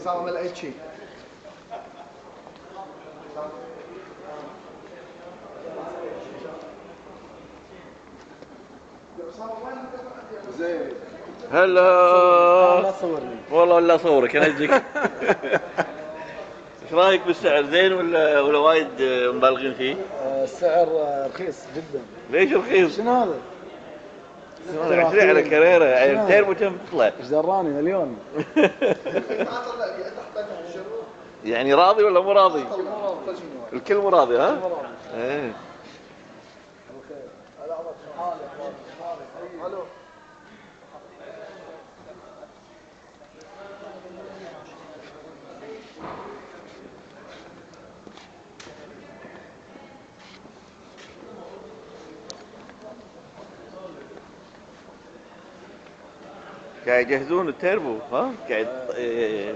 اسامه ما لقيت شيء زين هلا صورني والله ولا اصورك أنا اجيك إيش رأيك بالسعر زين ولا ولا وايد مبالغين فيه؟ السعر رخيص جدا ليش رخيص؟ شنو هذا؟ 20 على كريره يعني شنو؟ تيربو كم تطلع؟ إيش دراني مليون يعني راضي ولا مو راضي؟ الكل مو راضي ها؟ إيه قاعد يجهزون التيربو ها؟ قاعد إيه.